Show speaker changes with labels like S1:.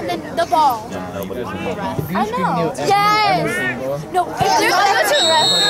S1: and then the ball.
S2: Nobody's
S1: I know. Yes. No, if there's a ref.